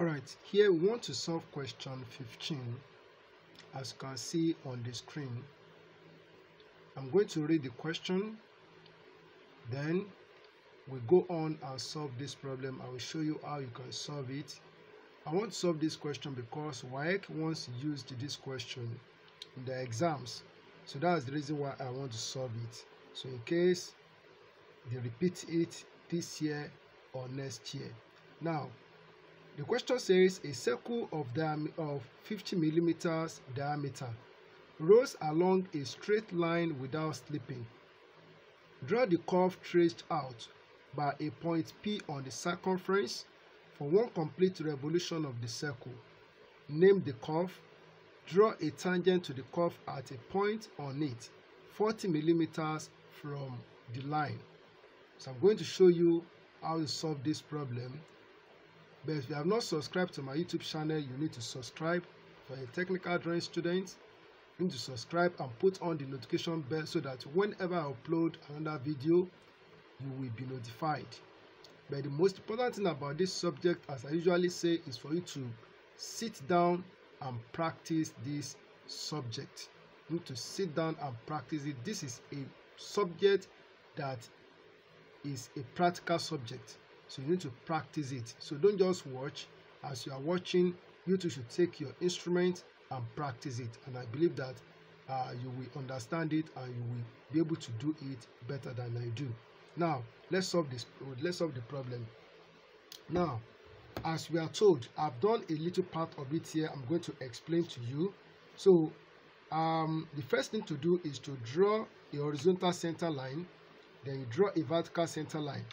Alright, here we want to solve question 15 as you can see on the screen. I'm going to read the question, then we go on and solve this problem. I will show you how you can solve it. I want to solve this question because WAEC once used this question in the exams. So that's the reason why I want to solve it. So in case they repeat it this year or next year. Now, the question says a circle of, of 50 millimeters diameter rolls along a straight line without slipping. Draw the curve traced out by a point P on the circumference for one complete revolution of the circle. Name the curve. Draw a tangent to the curve at a point on it 40 millimeters from the line. So I'm going to show you how to solve this problem but if you have not subscribed to my youtube channel you need to subscribe. For a technical drawing student you need to subscribe and put on the notification bell so that whenever i upload another video you will be notified. But the most important thing about this subject as i usually say is for you to sit down and practice this subject. You need to sit down and practice it. This is a subject that is a practical subject so you need to practice it. So don't just watch. As you are watching you too should take your instrument and practice it. And i believe that uh, you will understand it and you will be able to do it better than i do. Now let's solve this let's solve the problem. Now as we are told i've done a little part of it here. I'm going to explain to you. So um, the first thing to do is to draw a horizontal center line then you draw a vertical center line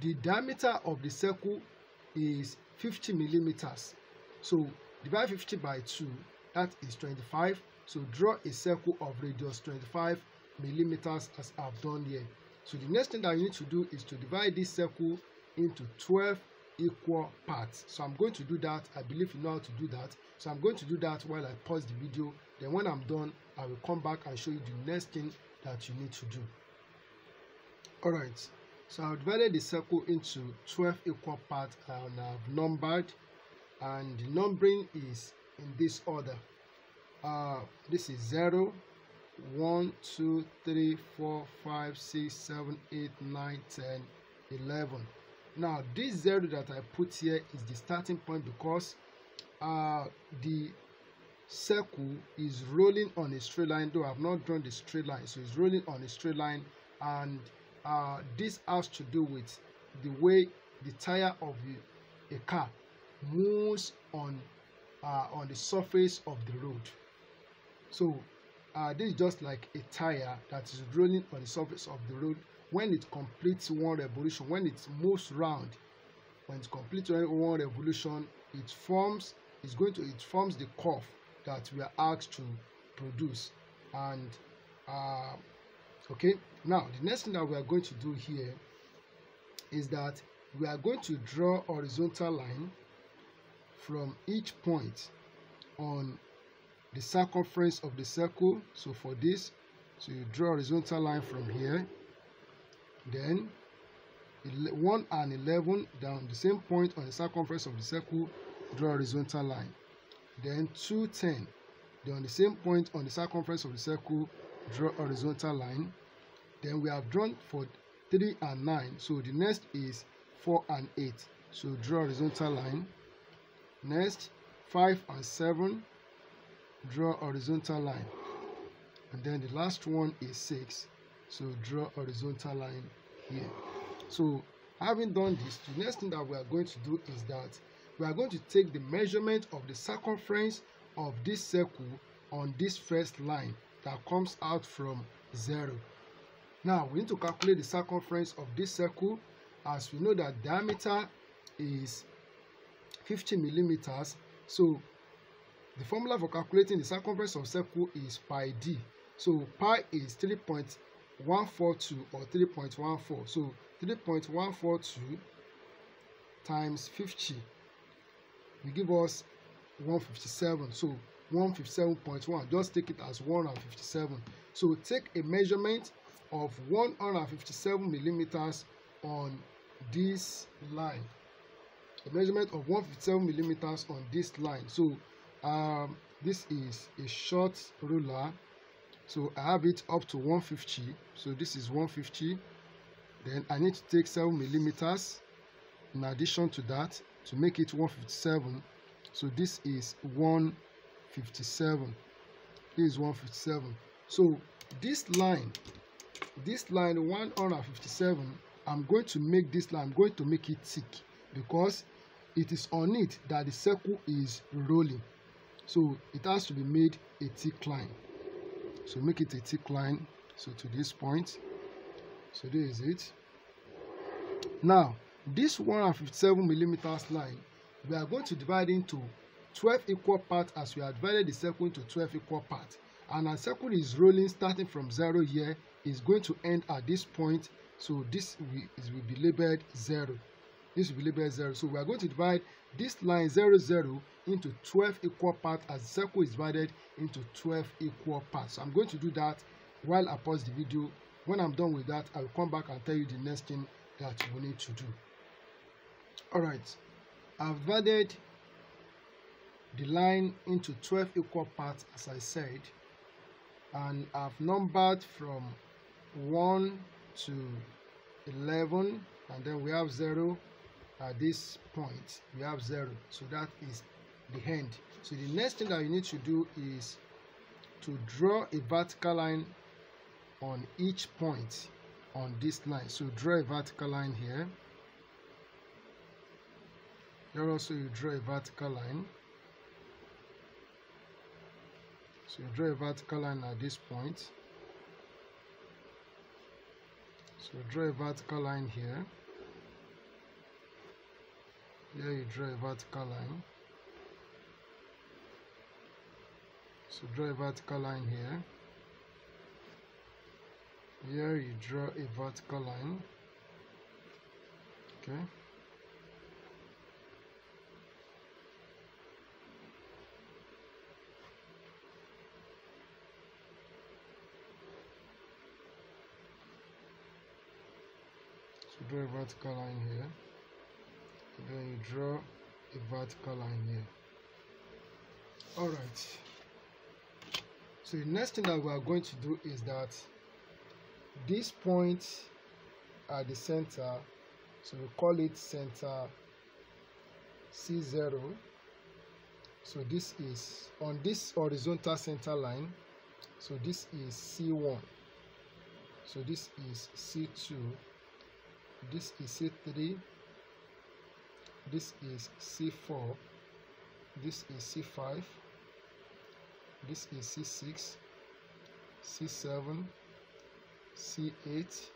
the diameter of the circle is 50 millimeters. So divide 50 by 2 that is 25 so draw a circle of radius 25 millimeters as i've done here. So the next thing that you need to do is to divide this circle into 12 equal parts. So i'm going to do that. I believe you know how to do that. So i'm going to do that while i pause the video. Then when i'm done i will come back and show you the next thing that you need to do. All right so I've divided the circle into 12 equal parts and I've numbered and the numbering is in this order. Uh, this is 0, 1, 2, 3, 4, 5, 6, 7, 8, 9, 10, 11. Now this 0 that I put here is the starting point because uh, the circle is rolling on a straight line though I've not drawn the straight line so it's rolling on a straight line and uh, this has to do with the way the tire of the, a car moves on uh, on the surface of the road. So uh, this is just like a tire that is rolling on the surface of the road. When it completes one revolution when it moves round when it completes one revolution it forms it's going to it forms the curve that we are asked to produce. And uh, okay? Now the next thing that we are going to do here is that we are going to draw horizontal line from each point on the circumference of the circle. So for this so you draw horizontal line from here then 1 and 11 down the same point on the circumference of the circle draw horizontal line. Then 2 10 then on the same point on the circumference of the circle draw horizontal line then we have drawn for 3 and 9 so the next is 4 and 8 so draw horizontal line. Next 5 and 7 draw horizontal line. And then the last one is 6 so draw horizontal line here. So having done this the next thing that we are going to do is that we are going to take the measurement of the circumference of this circle on this first line that comes out from 0 now we need to calculate the circumference of this circle as we know that diameter is 50 millimeters. So the formula for calculating the circumference of circle is pi d. So pi is 3.142 or 3.14. So 3.142 times 50 will give us 157. So 157.1. Just take it as 157. So take a measurement of 157 millimeters on this line. A measurement of 157 millimeters on this line. So um, this is a short ruler. So I have it up to 150 so this is 150 then I need to take 7 millimeters in addition to that to make it 157 so this is 157 this is 157 so this line this line 157 I'm going to make this line I'm going to make it thick because it is on it that the circle is rolling. So it has to be made a thick line. So make it a thick line. So to this point. So this is it. Now this 157 millimeters line we are going to divide into 12 equal parts as we have divided the circle into 12 equal parts. And our circle is rolling starting from zero here is going to end at this point so this will, be labeled zero. This will be labeled zero. So we are going to divide this line zero zero into 12 equal parts as the circle is divided into 12 equal parts. So i'm going to do that while i pause the video. When i'm done with that i will come back and tell you the next thing that you need to do. All right. I've divided the line into 12 equal parts as i said and I've numbered from 1 to 11 and then we have 0 at this point. We have 0 so that is the end. So the next thing that you need to do is to draw a vertical line on each point on this line. So draw a vertical line here. Here also you draw a vertical line. So you draw a vertical line at this point so draw a vertical line here. Here you draw a vertical line. So draw a vertical line here. Here you draw a vertical line. Okay draw a vertical line here. And then you draw a vertical line here. All right. So the next thing that we are going to do is that this point at the center so we call it center c0 so this is on this horizontal center line. So this is c1 so this is c2 this is C3 this is C4 this is C5 this is C6 C7 C8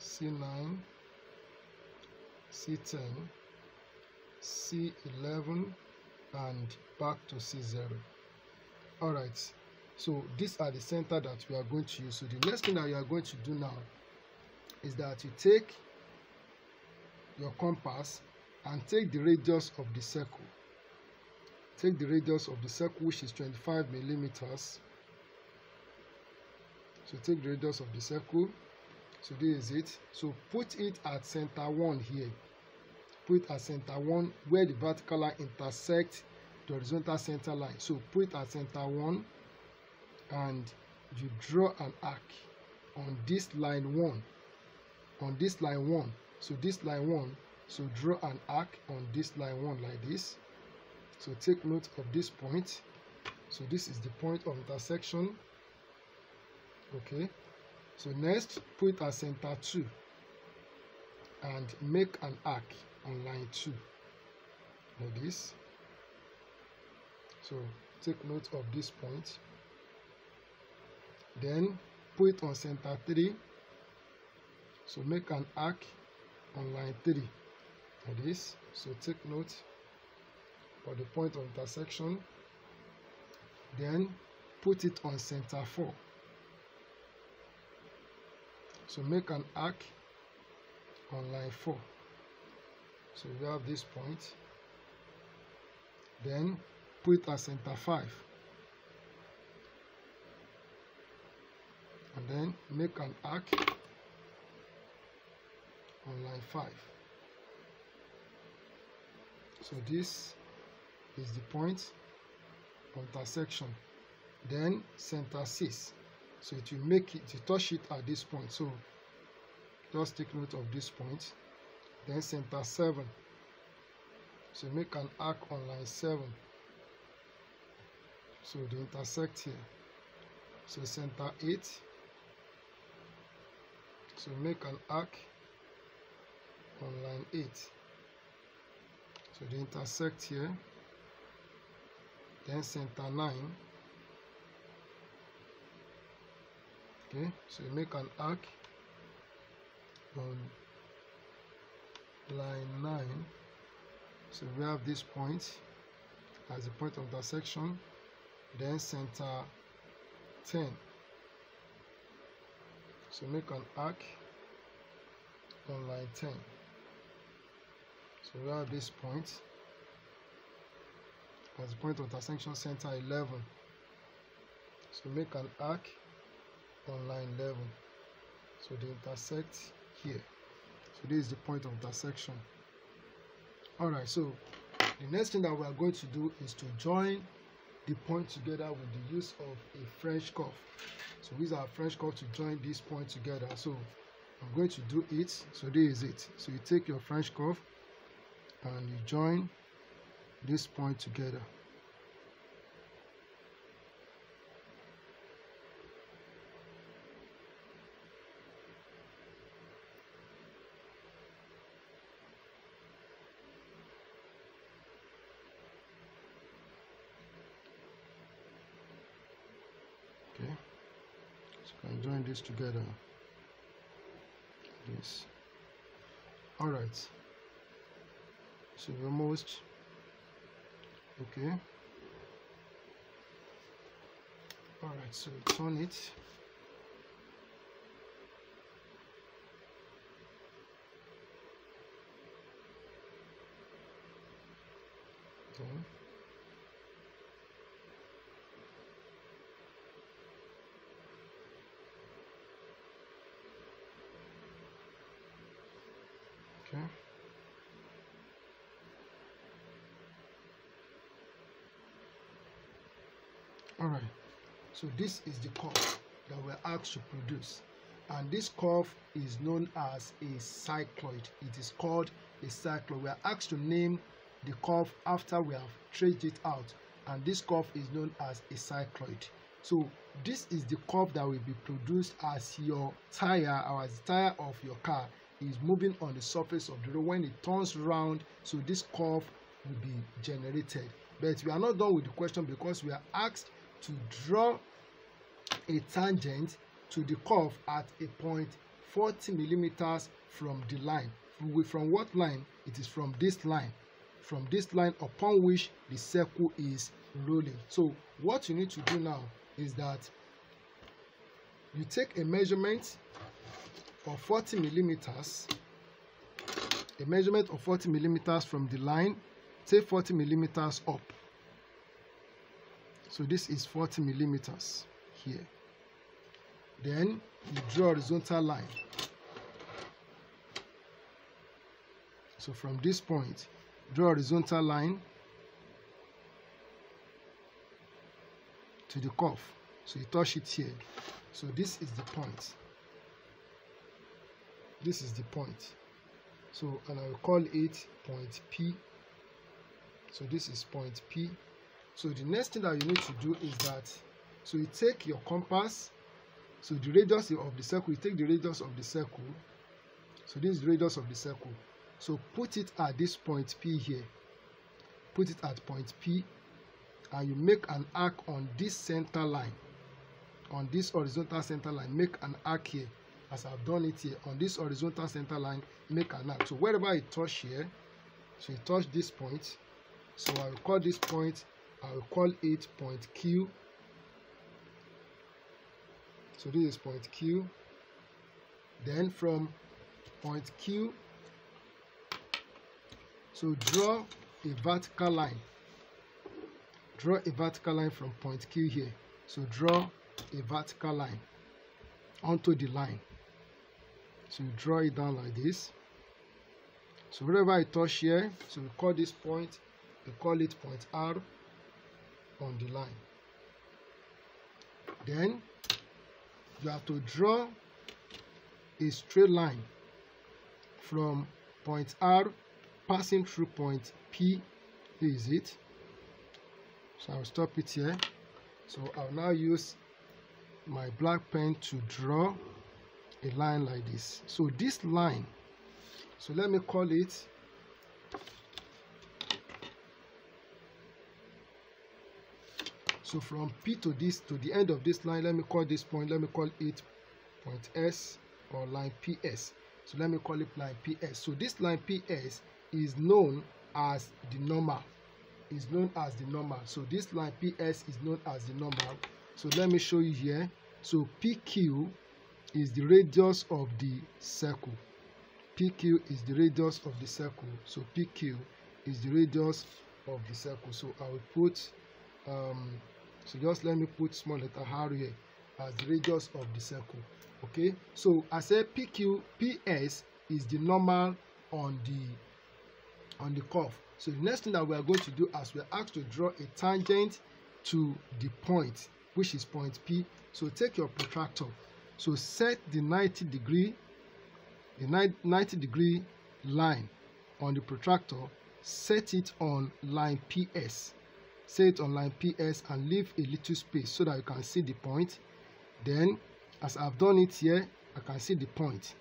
C9 C10 C11 and back to C0 alright so these are the center that we are going to use. So the next thing that you are going to do now is that you take your compass and take the radius of the circle. Take the radius of the circle which is 25 millimeters. So take the radius of the circle. So this is it. So put it at center one here. Put it at center one where the vertical line intersects the horizontal center line. So put it at center one and you draw an arc on this line one on this line 1 so this line 1 so draw an arc on this line 1 like this. So take note of this point. So this is the point of intersection. Okay. So next put at center 2 and make an arc on line 2 like this. So take note of this point. Then put on center 3 so make an arc on line 3 like this. So take note for the point of intersection. Then put it on center 4 so make an arc on line 4 so we have this point. Then put it at center 5 and then make an arc on line 5 so this is the point of intersection then center 6 so it will make it to touch it at this point. So just take note of this point. Then center 7 so make an arc on line 7 so they intersect here. So center 8 so make an arc on line 8 so they intersect here then center 9 okay so you make an arc on line 9 so we have this point as a point of intersection then center 10 so make an arc on line 10 have this point. As a point of intersection center 11 so make an arc on line 11 so they intersect here. So this is the point of intersection all right so the next thing that we are going to do is to join the point together with the use of a French curve. So use our French curve to join this point together. So I'm going to do it. So this is it. So you take your French curve and you join this point together. Okay. So you can join this together. This all right so almost okay. All right so turn it. Okay so this is the curve that we're asked to produce. And this curve is known as a cycloid. It is called a cycloid. We are asked to name the curve after we have traced it out. And this curve is known as a cycloid. So this is the curve that will be produced as your tire or as the tire of your car is moving on the surface of the road. When it turns round so this curve will be generated. But we are not done with the question because we are asked to draw a tangent to the curve at a point 40 millimeters from the line. From, from what line? It is from this line. From this line upon which the circle is rolling. So what you need to do now is that you take a measurement of 40 millimeters a measurement of 40 millimeters from the line. Take 40 millimeters up so this is 40 millimeters here. Then you draw a horizontal line. So from this point draw a horizontal line to the curve. So you touch it here. So this is the point. This is the point. So and I will call it point P. So this is point P so the next thing that you need to do is that so you take your compass so the radius of the circle you take the radius of the circle. So this is the radius of the circle. So put it at this point P here. Put it at point P and you make an arc on this center line on this horizontal center line. Make an arc here as I've done it here. On this horizontal center line make an arc. So wherever you touch here so you touch this point. So I will call this point I will call it point Q. So this is point Q. Then from point Q so draw a vertical line. Draw a vertical line from point Q here. So draw a vertical line onto the line. So you draw it down like this. So wherever I touch here so we call this point we call it point R on the line. Then you have to draw a straight line from point R passing through point P. Is it. So I'll stop it here. So I'll now use my black pen to draw a line like this. So this line so let me call it so from P to this to the end of this line let me call this point let me call it point S or line PS so let me call it line PS so this line PS is known as the normal. Is known as the normal. So this line PS is known as the normal. So let me show you here. So PQ is the radius of the circle. PQ is the radius of the circle. So PQ is the radius of the circle. So I will put um, so just let me put small letter r here as the radius of the circle okay? So I said PQ PS is the normal on the on the curve. So the next thing that we are going to do as we are asked to draw a tangent to the point which is point P. So take your protractor. So set the 90 degree the 90 degree line on the protractor set it on line PS set it on line PS and leave a little space so that you can see the point. Then as I've done it here I can see the point.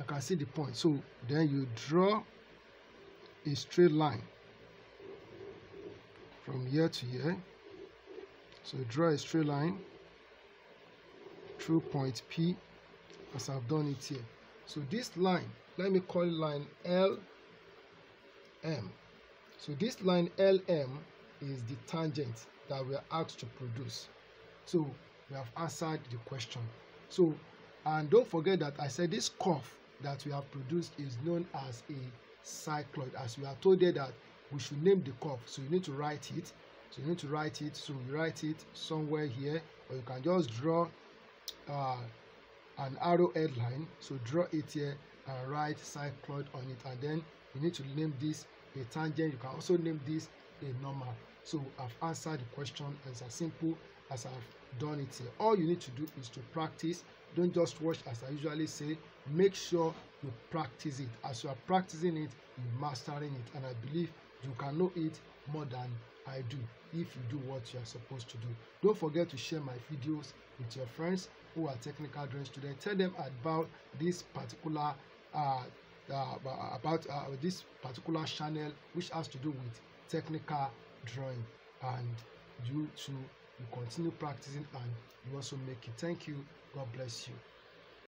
I can see the point. So then you draw a straight line from here to here. So draw a straight line through point P as I've done it here. So this line let me call it line LM so this line LM is the tangent that we are asked to produce. So we have answered the question. So and don't forget that I said this curve that we have produced is known as a cycloid. As we are told there that we should name the curve. So you need to write it. So you need to write it. So you write it somewhere here or you can just draw uh, an arrowhead line so draw it here and write cycloid on it. And then you need to name this a tangent. You can also name this a normal. So i've answered the question as simple as i've done it. Here all you need to do is to practice. Don't just watch as i usually say. Make sure you practice it. As you are practicing it you're mastering it. And i believe you can know it more than i do if you do what you are supposed to do. Don't forget to share my videos with your friends who are technical drawing students tell them about this particular uh, uh, about uh, this particular channel which has to do with technical drawing. And you too you continue practicing and you also make it. Thank you. God bless you